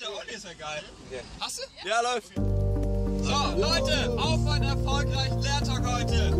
Der Olli ist ja geil. Hast du? Ja, läuft. So, Leute, auf einen erfolgreichen Lehrtag heute.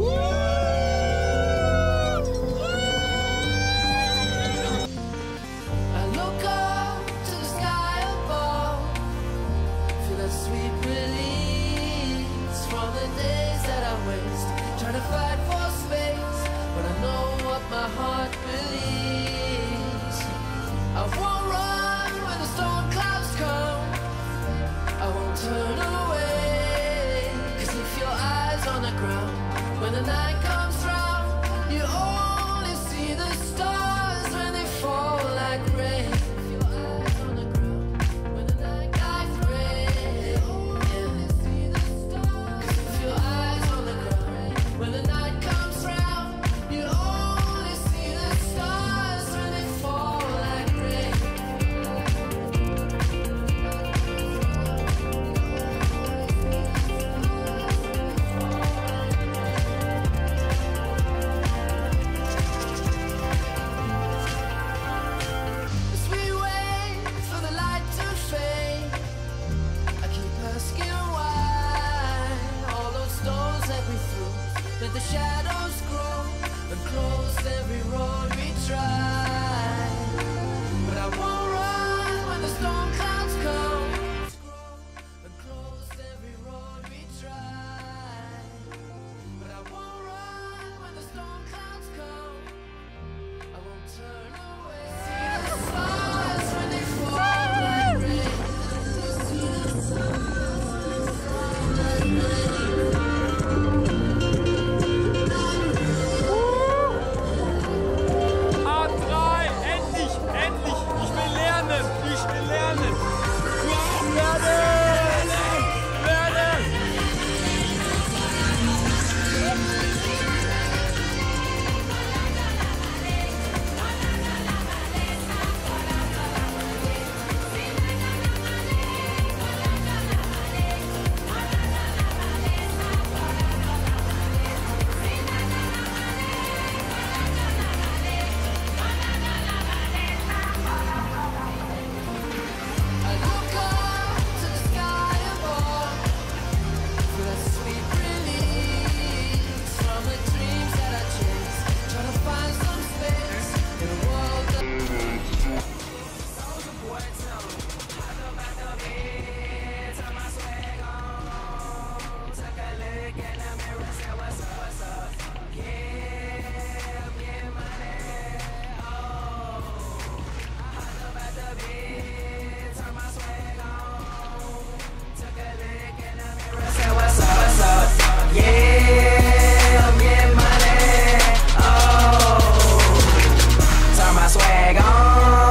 on.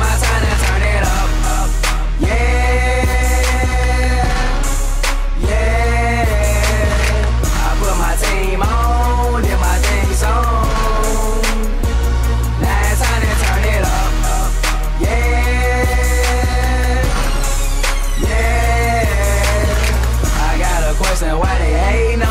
My turn it up. Yeah, yeah. I put my team on, my time turn it up. Yeah, yeah. I got a question, why they hating?